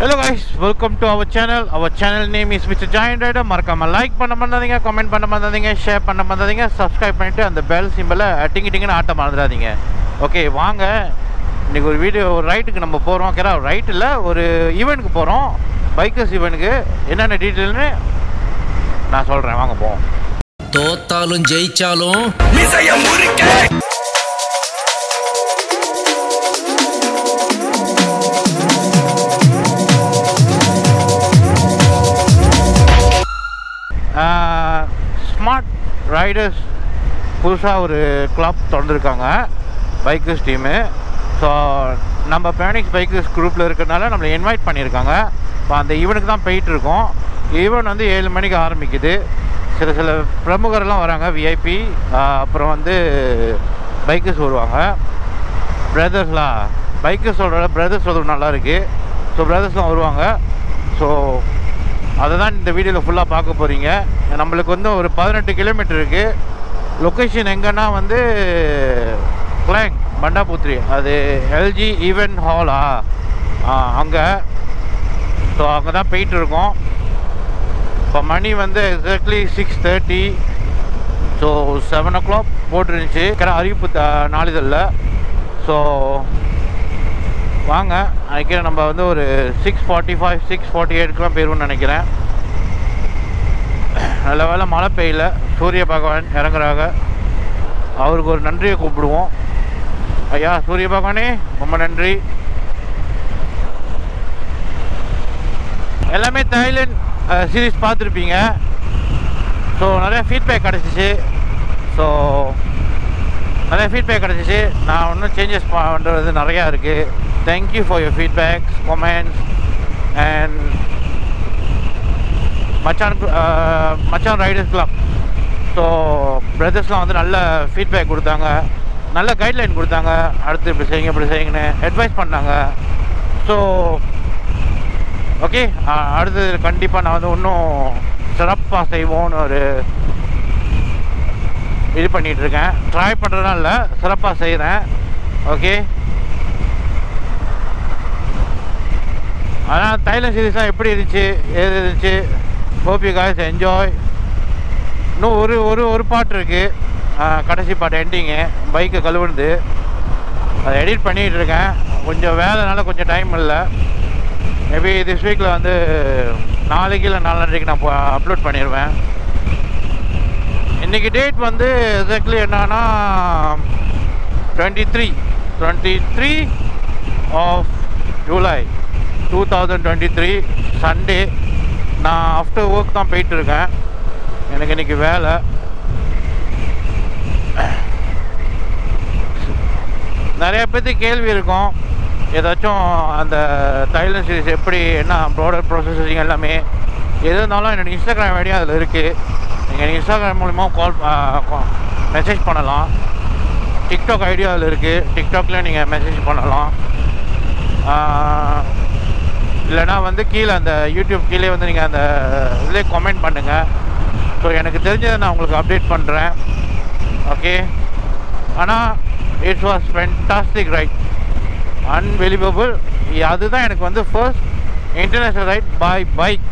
Hello guys welcome to our channel our channel name is mister join rider மறக்காம like பண்ண மறந்தாதீங்க comment பண்ண மறந்தாதீங்க share பண்ண மறந்தாதீங்க subscribe பண்ணிட்டு அந்த பெல் சிம்பிளை டிங்கி டிங்குன்னு ஆட்ட மறந்துடாதீங்க. ஓகே வாங்க. இன்னைக்கு ஒரு வீடியோ ஒரு ரைட்டுக்கு நம்ம போகிறோம் ஓகேடா ரைட் இல்லை ஒரு ஈவெண்ட்டுக்கு போகிறோம் பைக்கர்ஸ் ஈவெண்ட்டுக்கு என்னென்ன டீட்டெயில்னு நான் சொல்கிறேன் வாங்க போவோம். தோத்தாலும் ஜெயிச்சாலும் ஸ்மார்ட் ரைடர்ஸ் புதுசாக ஒரு கிளப் திறந்துருக்காங்க. பைக்கர்ஸ் டீமு ஸோ நம்ம பேனிக்ஸ் பைக்கர்ஸ் குரூப்பில் இருக்கிறனால நம்மளை இன்வைட் பண்ணியிருக்காங்க. இப்போ அந்த ஈவெண்ட்டுக்கு தான் போயிட்டுருக்கோம். ஈவெண்ட் வந்து ஏழு மணிக்கு ஆரம்பிக்குது. சில சில பிரமுகர்லாம் வராங்க விஐபி அப்புறம் வந்து பைக்கர்ஸ் வருவாங்க. பிரதர்ஸ்லாம் பைக்கர்ஸ் பிரதர்ஸ் நல்லா இருக்குது ஸோ பிரதர்ஸ்லாம் வருவாங்க. ஸோ அதை தான் இந்த வீடியோவில் ஃபுல்லாக பார்க்க போகிறீங்க நம்மளுக்கு வந்து ஒரு பதினெட்டு கிலோமீட்டர் இருக்குது லொக்கேஷன் எங்கன்னா வந்து கிளாங் பண்டாபுத்ரி அது எல்ஜி ஈவென்ட் ஹாலா அங்கே ஸோ அங்கே. தான் போயிட்டு இருக்கோம் இப்போ மணி வந்து exactly six thirty so seven o'clock போட்டுருந்துச்சு அறிவிப்பு த- நாளிதழில். ஸோ வாங்க. நினைக்கிறேன் நம்ம வந்து ஒரு six forty five six forty எயிட்க்குலாம் போயிருவோம்னு நினைக்கிறேன். நல்ல வேலை மழை பெய்யல. சூரிய பகவான் இறங்குறாங்க. அவருக்கு ஒரு நன்றியை கூப்பிடுவோம். ஐயா சூரிய பகவானே ரொம்ப நன்றி. எல்லாமே தைலண்ட் சீரீஸ் பார்த்துருப்பீங்க. ஸோ நிறையா ஃபீட்பேக் கிடச்சிச்சு. ஸோ நிறைய ஃபீட்பேக் கிடச்சிச்சு. நான் இன்னும் சேஞ்சஸ் பண்ணுறது நிறையா இருக்குது thank you for your feedbacks comments and மச்சான் மச்சான் ரைடர்ஸ் கிளப் ஸோ பிரதர்ஸ்லாம் வந்து நல்ல ஃபீட்பேக் கொடுத்தாங்க. நல்ல கைட்லைன் கொடுத்தாங்க. அடுத்து இப்படி செய்யுங்க இப்படி செய்யுங்கன்னு அட்வைஸ் பண்ணாங்க. ஸோ ஓகே அடுத்து கண்டிப்பாக நான் வந்து இன்னும் சிறப்பாக செய்வோன்னு ஒரு இது பண்ணிட்டு இருக்கேன். ட்ரை பண்ணுறதுனா இல்லை சிறப்பாக செய்கிறேன் ஓகே ஆனால் தைலம் சீரீஸ்லாம் எப்படி இருந்துச்சு? ஏது இருந்துச்சு? ஹோப் யூ காய்ஸ் என்ஜாய் இன்னும் ஒரு ஒரு ஒரு பாட்டு இருக்குது கடைசி பாட்டு எண்டிங்கு பைக்கு கழுவுனது. அதை எடிட் பண்ணிகிட்டு இருக்கேன். கொஞ்சம் வேலைனால கொஞ்சம் டைம் இல்லை. மேபி திஸ் வீக்கில் வந்து நாளைக்கு இல்லை நாலரைக்கு நான் அப்லோட் பண்ணிடுவேன் இன்றைக்கி டேட் வந்து எக்ஸாக்ட்லி என்னன்னா twenty three twenty three of July two thousand twenty three Sunday நான் ஆஃப்டர் ஒர்க் தான் போயிட்டுருக்கேன். எனக்கு இன்றைக்கி வேலை. நிறைய பேர்த்து கேள்வி இருக்கும். ஏதாச்சும் அந்த தைலம் சீரிஸ் எப்படி என்ன ப்ராடக்ட் ப்ராசஸிங் எல்லாமே எது இருந்தாலும் என்னோடய இன்ஸ்டாகிராம் ஐடியா அதில் இருக்குது நீங்கள் எனக்கு இன்ஸ்டாகிராம் மூலிமா கால் மெசேஜ் பண்ணலாம். டிக்டாக் ஐடியா அதில் இருக்குது டிக்டாக்லேயும் நீங்கள் மெசேஜ் பண்ணலாம். இல்லைனா வந்து கீழே அந்த யூடியூப் கீழே வந்து நீங்கள் அந்த இதிலே கமெண்ட் பண்ணுங்கள் ஸோ எனக்கு தெரிஞ்சதை நான் உங்களுக்கு அப்டேட் பண்ணுறேன் ஓகே ஆனால் it's was fantastic right unbelievable அதுதான் எனக்கு வந்து first international ride by bike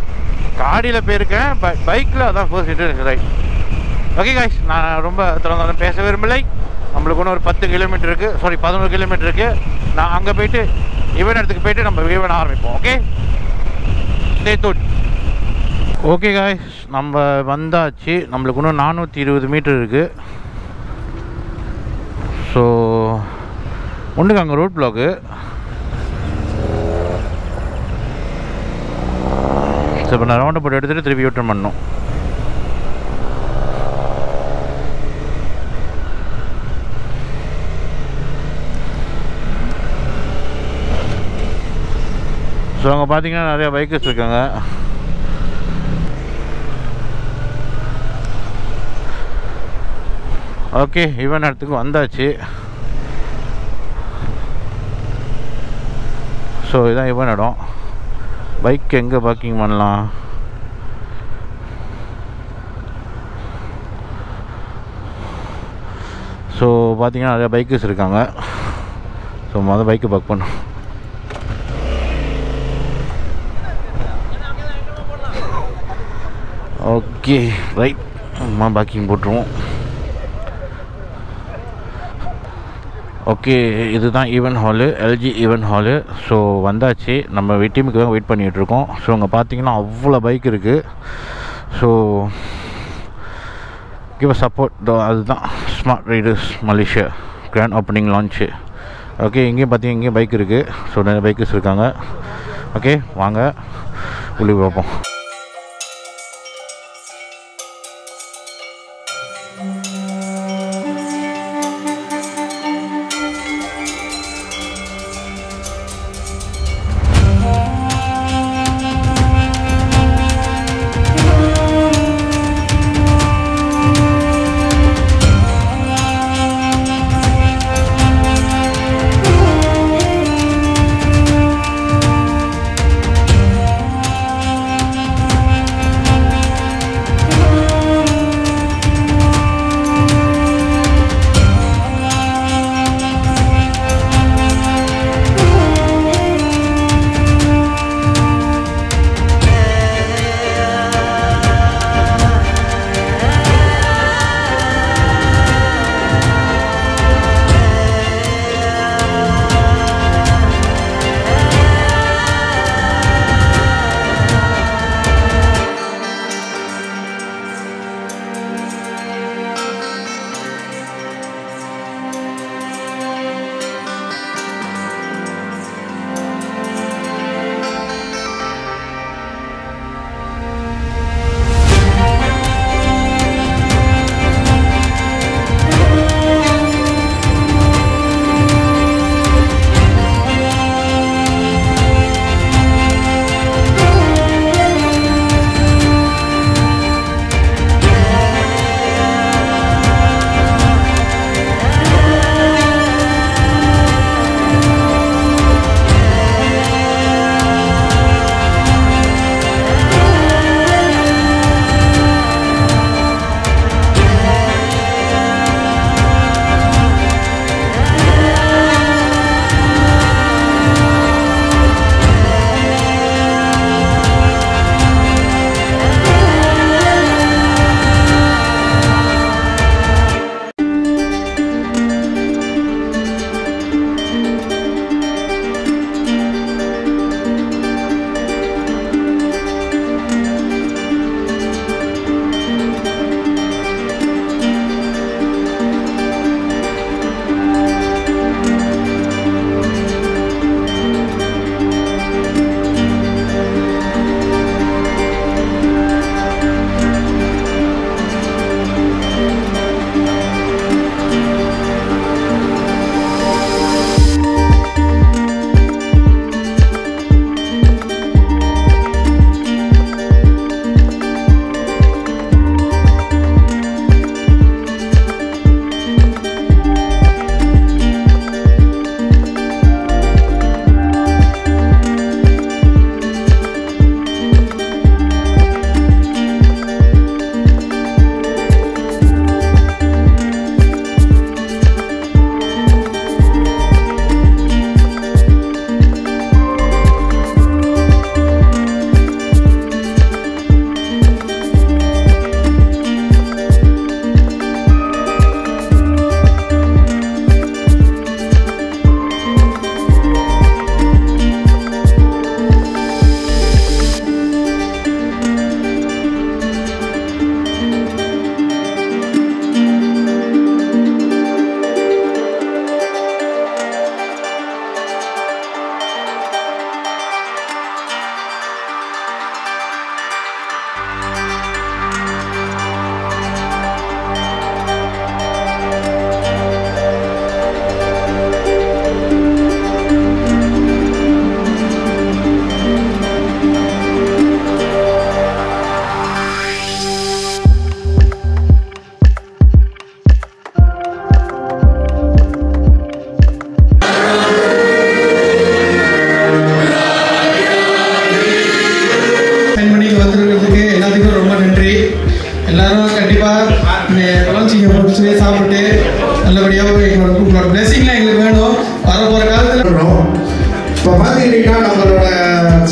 காடியில் போயிருக்கேன் பட் பைக்கில் அதான் first international ride okay guys நான் ரொம்ப தொடர்ந்து பேச விரும்பலை. நம்மளுக்கு ஒன்று ஒரு பத்து கிலோமீட்டருக்கு சாரி பதினோரு கிலோமீட்டர் இருக்குது நான் அங்கே போயிட்டு ஈவன் இடத்துக்கு போயிட்டு நம்ம ஈவன் ஆரம்பிப்போம் ஓகே ஸ்டே தூட் ஓகே காய்ஸ் நம்ம வந்தாச்சு. நம்மளுக்கு இன்னும் நானூற்றி இருபது மீட்டர் இருக்குது ஸோ ஒன்றுக்கு அங்கே ரோட் பிளாக்கு ஸோ இப்போ நான் ரவுண்டை போட்டு எடுத்துகிட்டு திருப்பி யூட்டன் பண்ணணும். ஸோ அங்கே பார்த்தீங்கன்னா நிறைய பைக்கர்ஸ் இருக்காங்க. ஓகே இவன் இடத்துக்கு வந்தாச்சு. ஸோ இதான் இவன் இடம். பைக் எங்கே பார்க்கிங் பண்ணலாம்? ஸோ பார்த்தீங்கன்னா நிறைய பைக்கர்ஸ் இருக்காங்க. ஸோ மொதல் பைக்கை பார்க் பண்ணோம் ஓகே ரைட் அம்மா பேக்கிங் போட்டுருவோம். ஓகே இதுதான் event hall LG event hall so வந்தாச்சு. நம்ம டீமுக்கு தான் வெயிட் பண்ணிகிட்ருக்கோம் ஸோ அங்கே பார்த்தீங்கன்னா அவ்வளோ பைக் இருக்குது ஸோ கிவ் சப்போர்ட் அதுதான். Smart riders Malaysia grand opening launch okay இங்கேயும் பார்த்தீங்கன்னா இங்கேயும் பைக் இருக்குது ஸோ நிறைய பைக்கர்ஸ் இருக்காங்க. ஓகே வாங்க. உள்ளே பார்ப்போம்.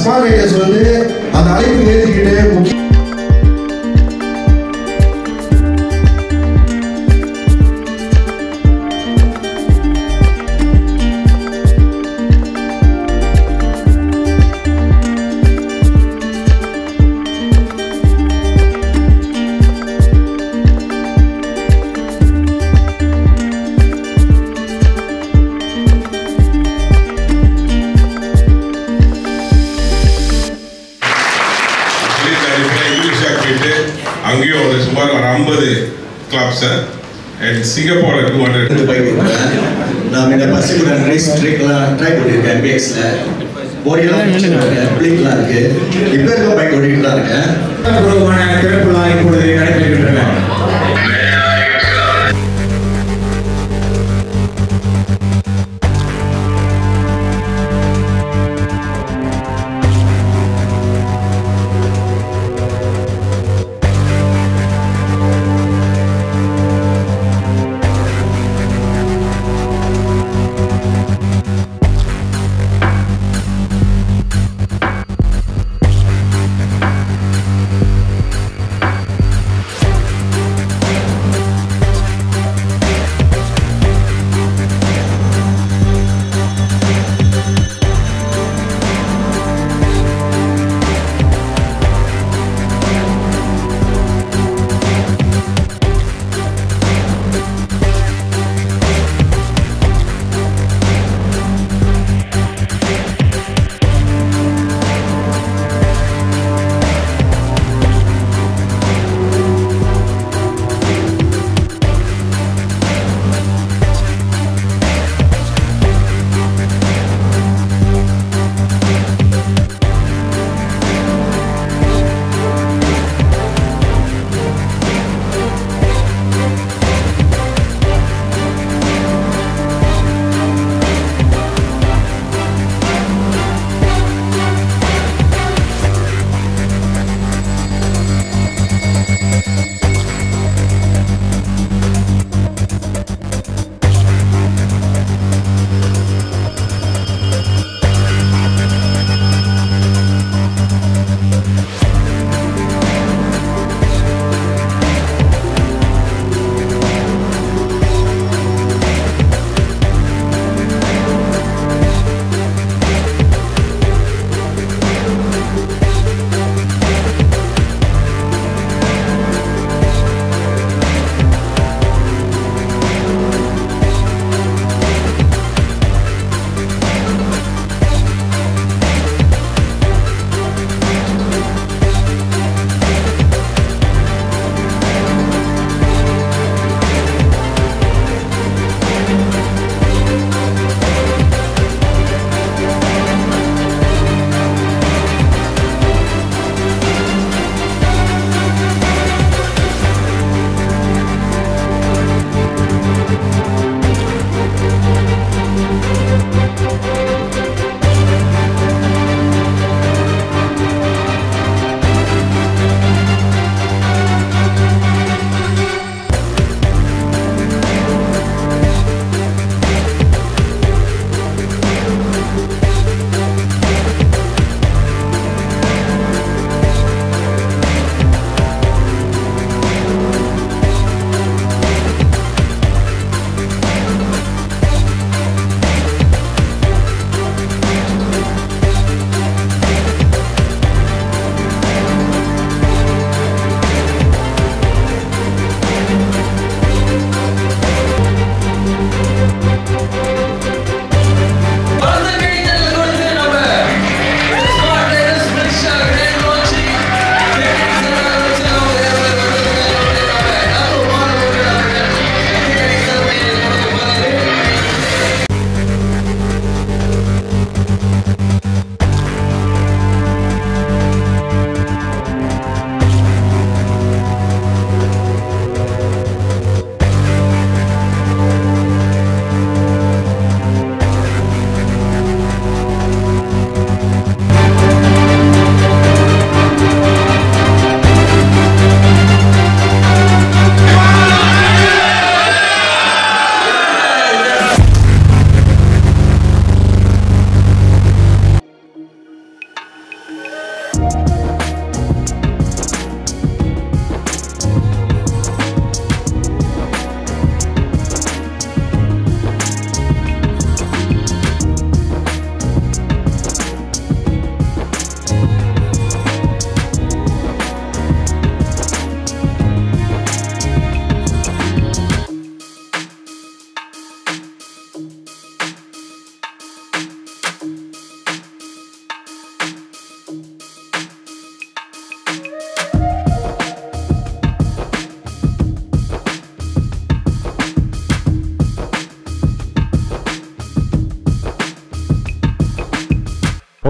ஸ்பாட் ஸ்மார்ட் ரைடர்ஸ் வந்து அந்த அழைப்பு ஏற்றிக்கிட்டு முக்கிய அங்கேயும் ஒரு சுமார் ஒரு ஐம்பது கிளப்ஸ் அண்ட் சிங்கப்பூரில் டூ ஹண்ட்ரட் நான் இந்த பசிபுடன் ரேஸ் ட்ரிக்லாம் ட்ரை பண்ணியிருக்கேன் பிஎக்ஸில் போடியெல்லாம் பிளிக்லாம் இருக்கு. இப்போ இருக்க பைக் ஓட்டிட்டு தான் இருக்கேன். திறப்புலாம் இப்பொழுது நடைபெறுகின்றன.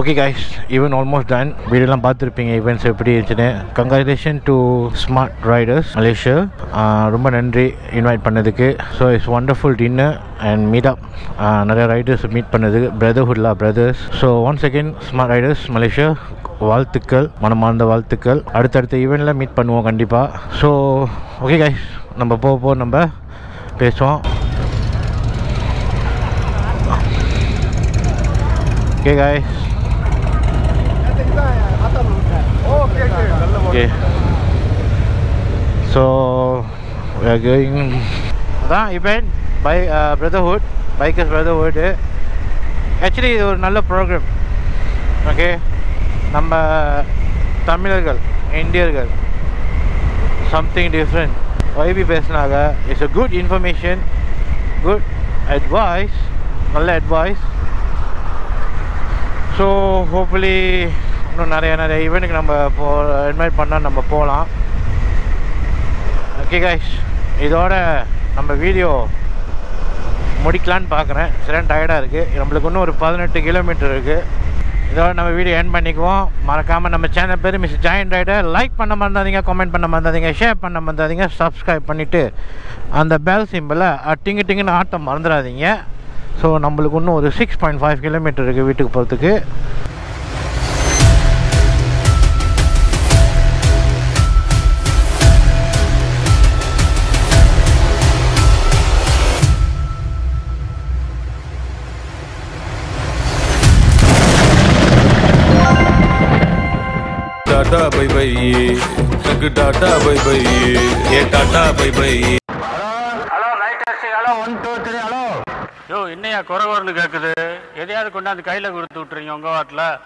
Okay guys event almost done வீடியோலாம் பார்த்துருப்பீங்க ஈவெண்ட்ஸ் எப்படி இருந்துச்சுன்னு. Congratulation to smart riders Malaysia ரொம்ப நன்றி இன்வைட் பண்ணதுக்கு. So it's wonderful dinner and meet up நிறைய ரைடர்ஸ் மீட் பண்ணதுக்கு பிரதர்ஹுட்லா brothers so one second smart riders Malaysia வாழ்த்துக்கள் மனமார்ந்த வாழ்த்துக்கள். அடுத்தடுத்த ஈவெண்ட்டில் மீட் பண்ணுவோம் கண்டிப்பாக ஸோ ஓகே கைஸ் நம்ம போக போக நம்ம பேசுவோம். Okay guys okay so we அதான் event by brotherhood bikers brotherhood actually இது ஒரு நல்ல ப்ரோக்ராம் ஓகே நம்ம தமிழர்கள் இந்தியர்கள் சம்திங் டிஃப்ரெண்ட் வைபி பேசினாங்க. It's a good information good advice நல்ல அட்வைஸ் ஸோ ஹோப்ஃபுல்லி இன்னும் நிறைய நிறைய ஈவெண்ட்டுக்கு நம்ம போ இன்வைட் பண்ணால் நம்ம போகலாம் ஓகே கைஸ் இதோட நம்ம வீடியோ முடிக்கலான்னு பார்க்குறேன் சரியான டயர்டாக இருக்குது நம்மளுக்கு இன்னும் ஒரு பதினெட்டு கிலோமீட்டர் இருக்குது இதோட நம்ம வீடியோ என் பண்ணிக்குவோம். மறக்காமல் நம்ம சேனல் பேர் மிஸ் ஜாயின் ரைடர் லைக் பண்ண மறந்தாதீங்க கமெண்ட் பண்ண மறந்தாதீங்க ஷேர் பண்ண மறந்தாதீங்க சப்ஸ்கிரைப் பண்ணிவிட்டு அந்த பெல் சிம்பிளை டிங்கு டிங்குன்னு ஆட்டம் மறந்துடாதீங்க. ஸோ நம்மளுக்கு இன்னும் ஒரு சிக்ஸ் பாயிண்ட் ஃபைவ் கிலோமீட்டர் இருக்குது வீட்டுக்கு போகிறதுக்கு பை எனக்கு டாட்டா பை பை ஏ tata bye bye hello one two three hello yo என்னையா குறை வரும்னு கேட்குது எதையாவது கொண்டாந்து கையில் கொடுத்து விட்டுறீங்க உங்கள் வாட்டில்